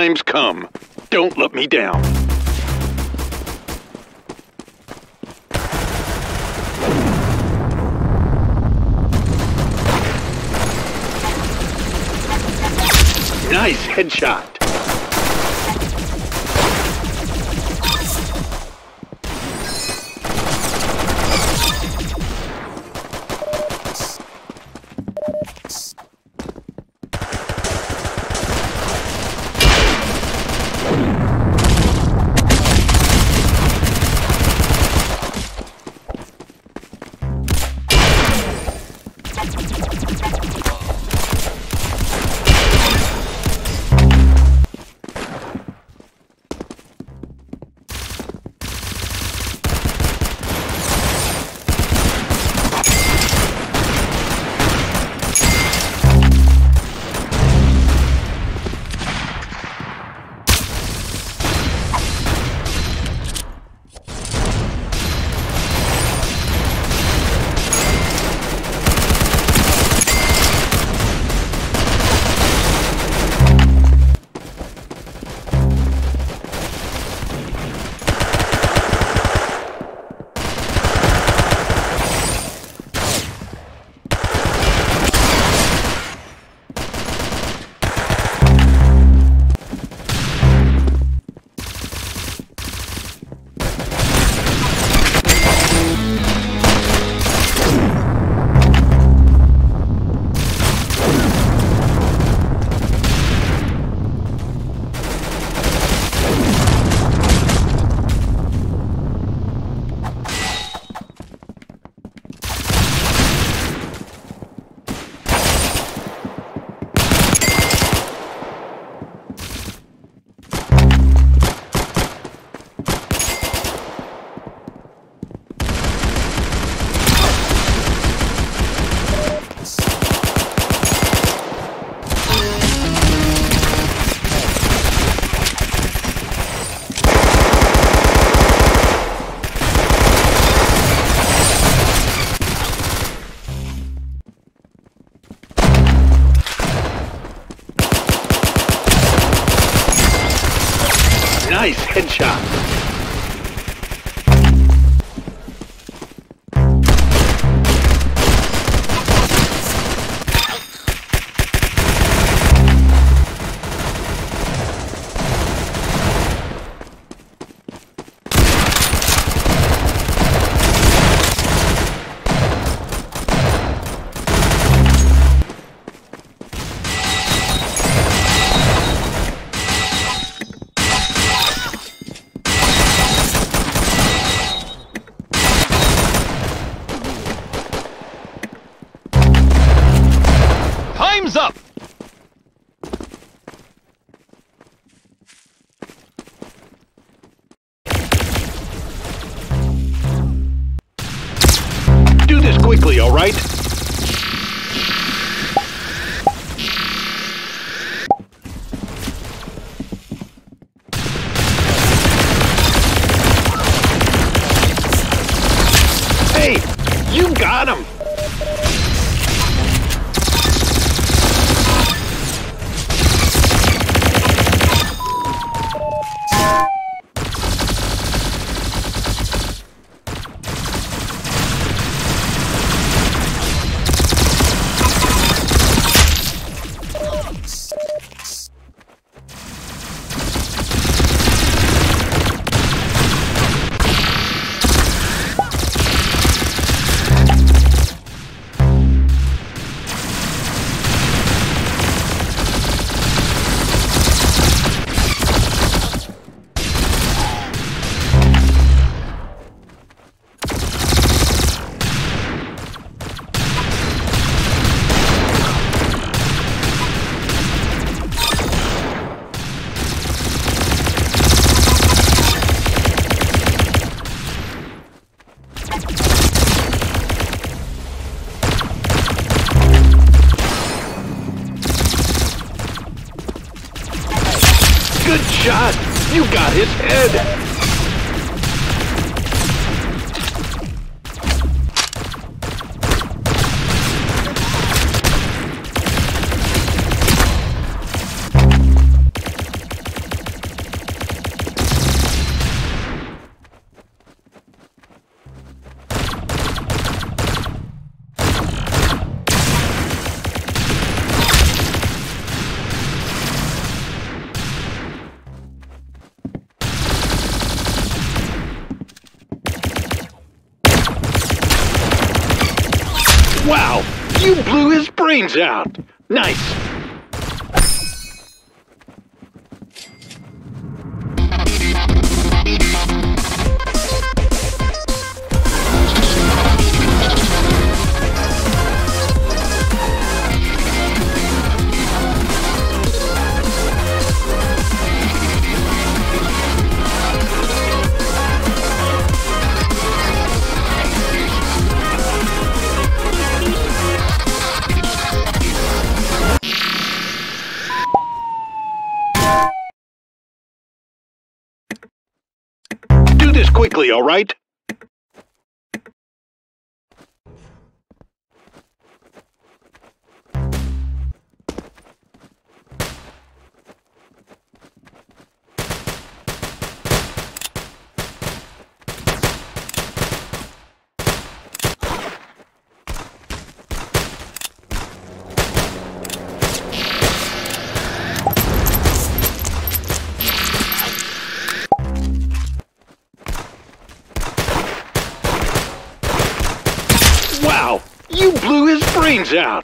Time's come. Don't let me down. Nice headshot. You got him! Out! Nice! All right? Brains out!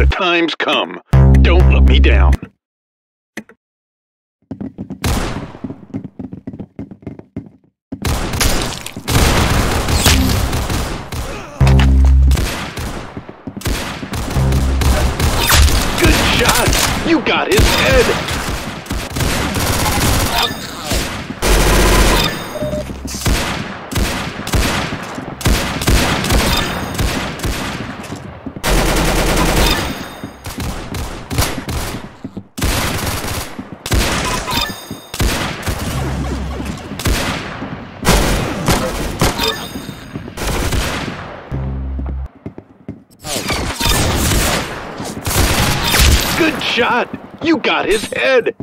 The time's come. Don't let me down. Good shot! You got his head! Shot! You got his head!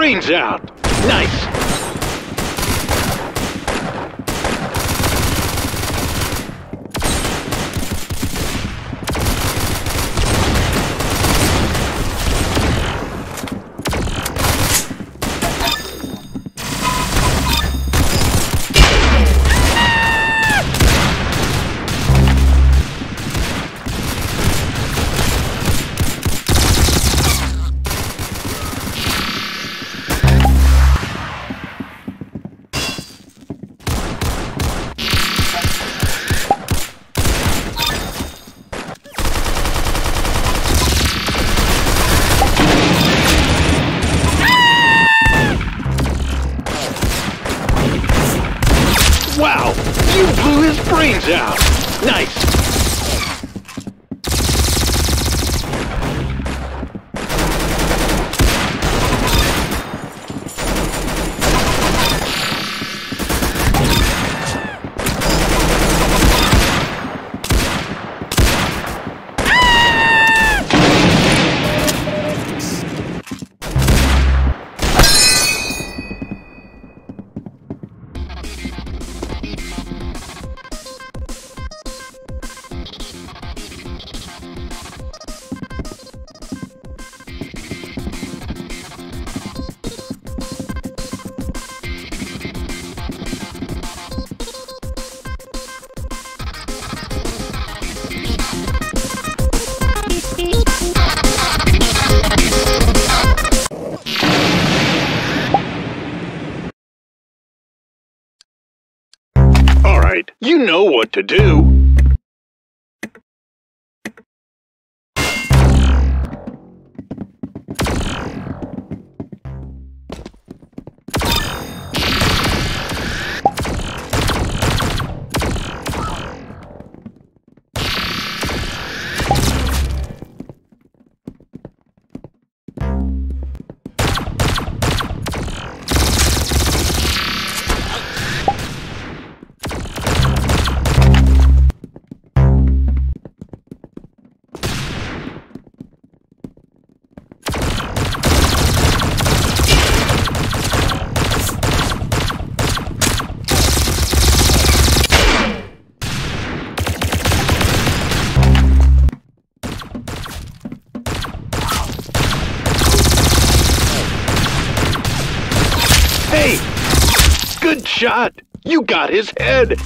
Brains out! Nice! His All right, you know what to do. Shot! You got his head!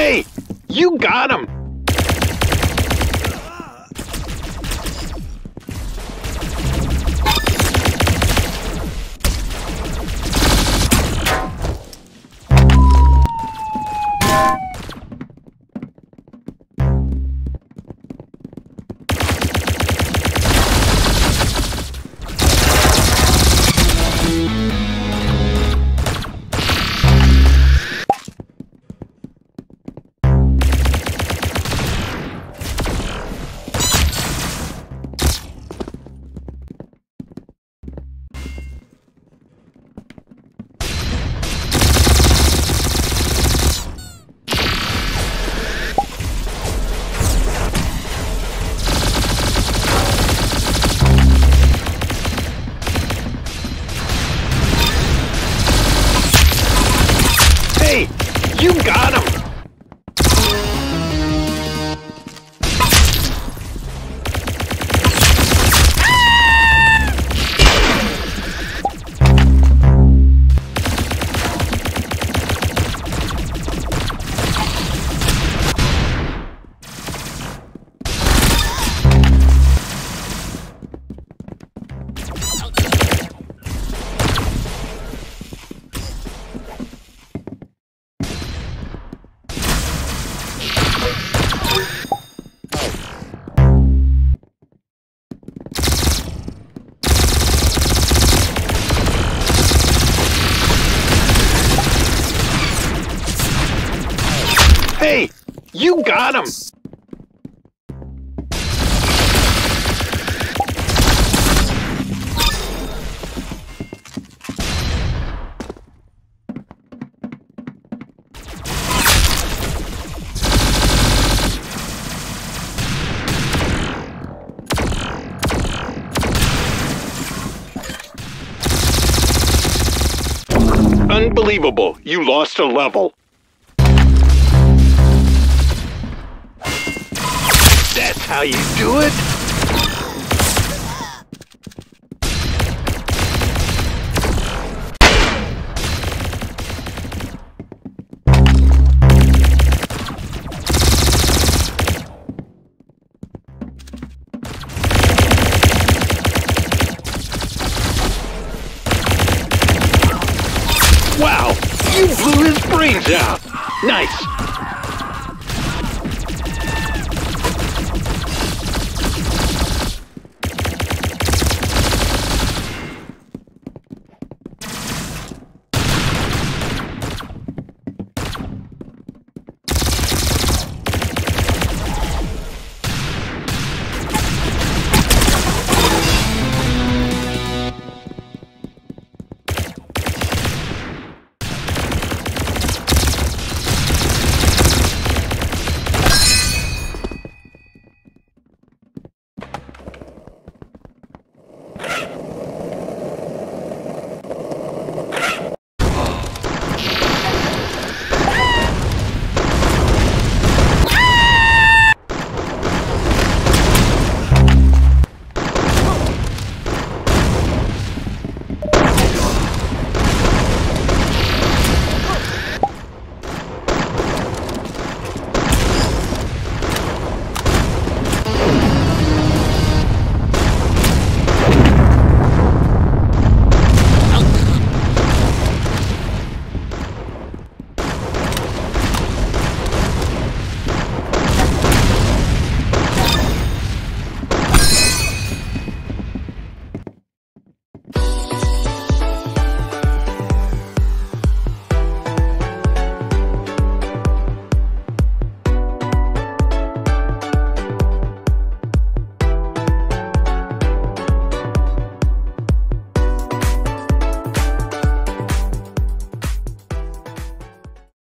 Hey! You got him! Got him! Unbelievable, you lost a level. How you do it? Wow, you blew his brains out. Nice.